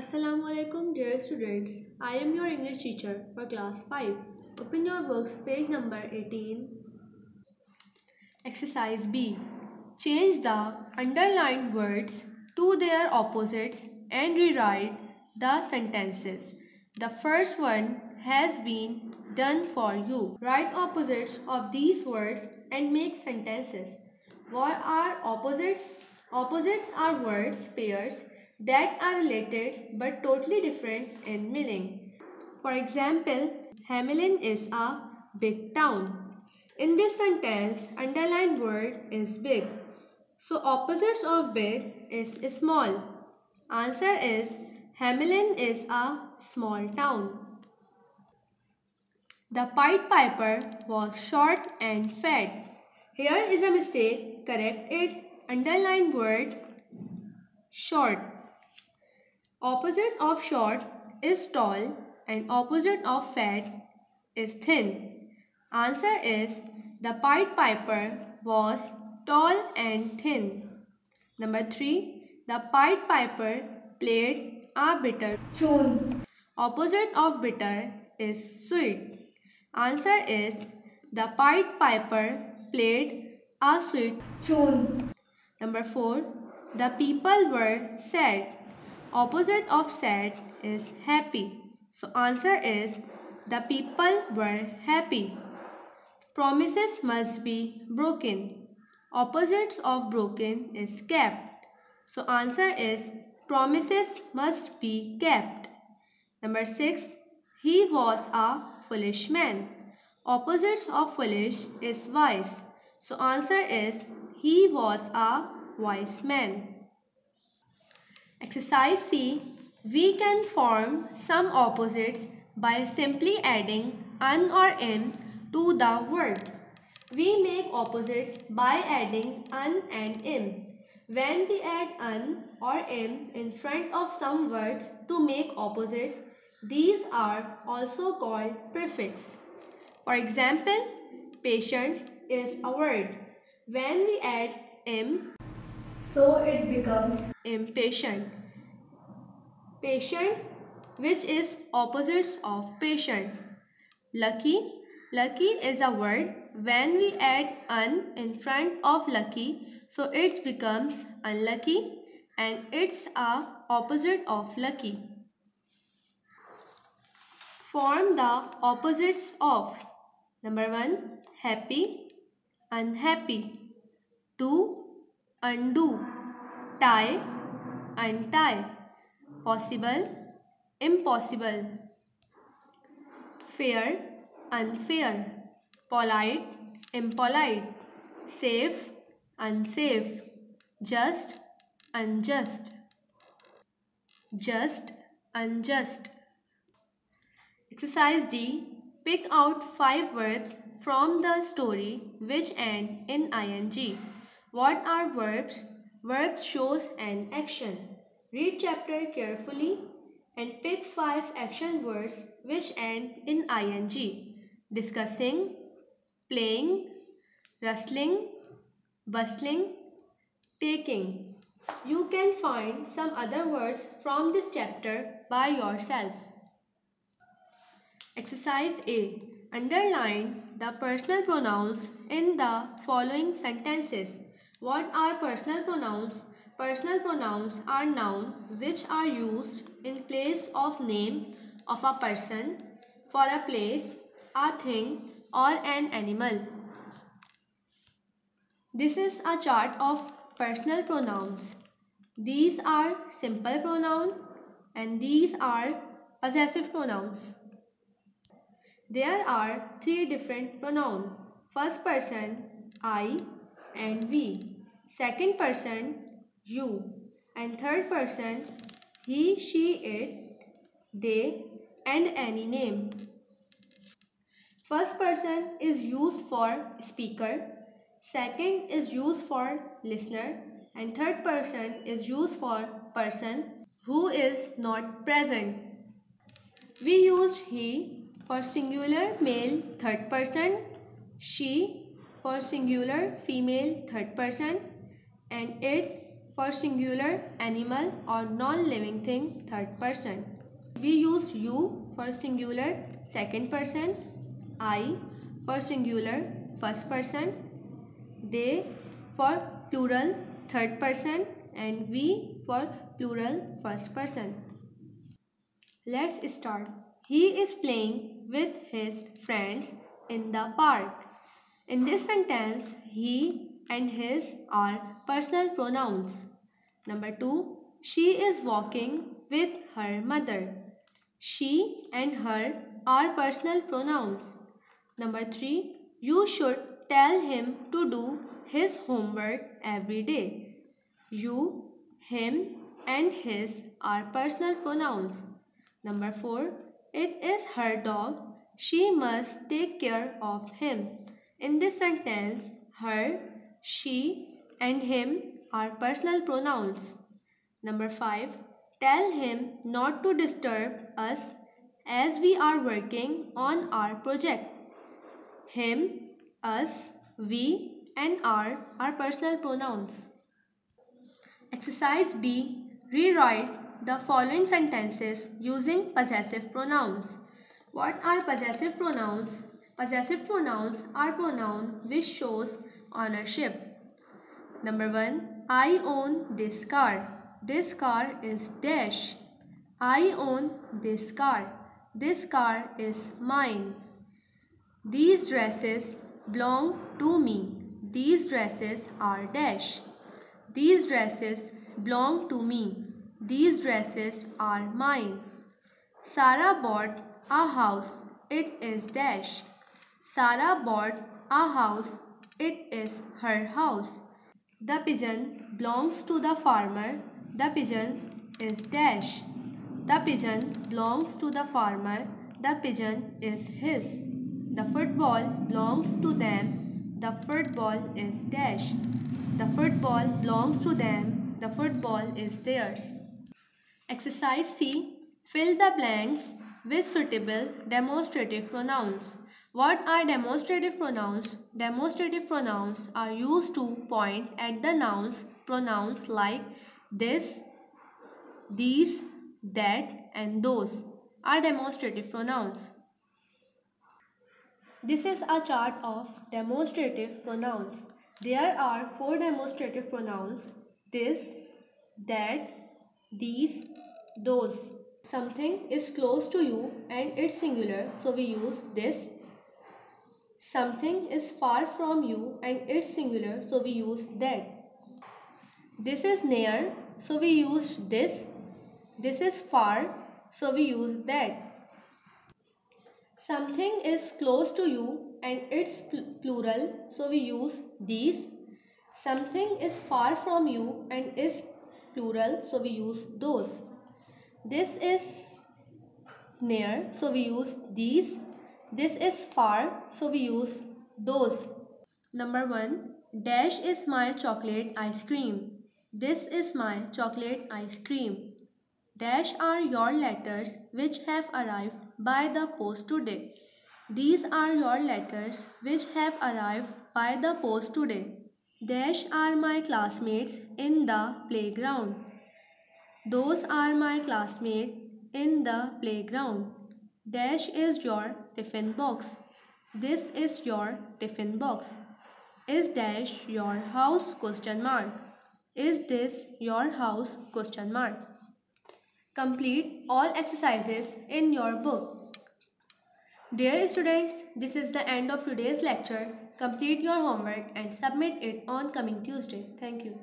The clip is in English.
Assalamu alaikum dear students. I am your English teacher for class 5. Open your books page number 18. Exercise B. Change the underlined words to their opposites and rewrite the sentences. The first one has been done for you. Write opposites of these words and make sentences. What are opposites? Opposites are words pairs that are related but totally different in meaning. For example, Hamelin is a big town. In this sentence, underlined word is big. So opposites of big is small. Answer is Hamelin is a small town. The Pied Piper was short and fat. Here is a mistake. Correct it. Underline word short. Opposite of short is tall and opposite of fat is thin. Answer is the Pied Piper was tall and thin. Number 3. The Pied Piper played a bitter tune. Opposite of bitter is sweet. Answer is the Pied Piper played a sweet tune. Number 4. The people were sad. Opposite of sad is happy. So answer is the people were happy. Promises must be broken. Opposite of broken is kept. So answer is promises must be kept. Number 6. He was a foolish man. Opposite of foolish is wise. So answer is he was a wise man. Exercise C. We can form some opposites by simply adding un or im to the word. We make opposites by adding un and im. When we add un or im in front of some words to make opposites, these are also called prefix. For example, patient is a word. When we add im, so it becomes impatient. Patient, which is opposites of patient. Lucky, lucky is a word. When we add un in front of lucky, so it becomes unlucky and it's a opposite of lucky. Form the opposites of number 1 happy unhappy 2 undo, tie, untie, possible, impossible, fair, unfair, polite, impolite, safe, unsafe, just, unjust, just, unjust. Exercise D. Pick out five verbs from the story which end in ing. What are verbs? Verbs shows an action. Read chapter carefully and pick 5 action words which end in ing. Discussing, playing, rustling, bustling, taking. You can find some other words from this chapter by yourself. Exercise A. Underline the personal pronouns in the following sentences. What are personal pronouns? Personal pronouns are nouns which are used in place of name of a person, for a place, a thing or an animal. This is a chart of personal pronouns. These are simple pronoun and these are possessive pronouns. There are three different pronouns. First person, I, and we. Second person you and third person he, she, it, they and any name. First person is used for speaker, second is used for listener and third person is used for person who is not present. We used he for singular male third person, she for singular female third person and it For singular, animal or non-living thing, third person. We use you for singular, second person. I for singular, first person. They for plural, third person. And we for plural, first person. Let's start. He is playing with his friends in the park. In this sentence, he and his are personal pronouns. Number 2. She is walking with her mother. She and her are personal pronouns. Number 3. You should tell him to do his homework every day. You, him and his are personal pronouns. Number 4. It is her dog. She must take care of him. In this sentence, her, she and him are personal pronouns. Number 5. Tell him not to disturb us as we are working on our project. Him, us, we and our are personal pronouns. Exercise B. Rewrite the following sentences using possessive pronouns. What are possessive pronouns? Possessive pronouns are pronoun which shows ownership. Number 1. I own this car. This car is dash. I own this car. This car is mine. These dresses belong to me. These dresses are dash. These dresses belong to me. These dresses are mine. Sarah bought a house. It is dash. Sarah bought a house. It is her house. The pigeon belongs to the farmer. The pigeon is dash. The pigeon belongs to the farmer. The pigeon is his. The football belongs to them. The football is dash. The football belongs to them. The football is theirs. Exercise C. Fill the blanks with suitable demonstrative pronouns. What are demonstrative pronouns? Demonstrative pronouns are used to point at the nouns pronouns like this, these, that and those are demonstrative pronouns. This is a chart of demonstrative pronouns. There are four demonstrative pronouns this, that, these, those. Something is close to you and it's singular, so we use this. Something is far from you and it's singular, so we use that. This is near, so we use this. This is far, so we use that. Something is close to you and it's pl plural, so we use these. Something is far from you and is plural, so we use those. This is near, so we use these. This is far, so we use those. Number 1. Dash is my chocolate ice cream. This is my chocolate ice cream. Dash are your letters which have arrived by the post today. These are your letters which have arrived by the post today. Dash are my classmates in the playground. Those are my classmates in the playground. Dash is your tiffin box. This is your tiffin box. Is dash your house question mark? Is this your house question mark? Complete all exercises in your book. Dear students, this is the end of today's lecture. Complete your homework and submit it on coming Tuesday. Thank you.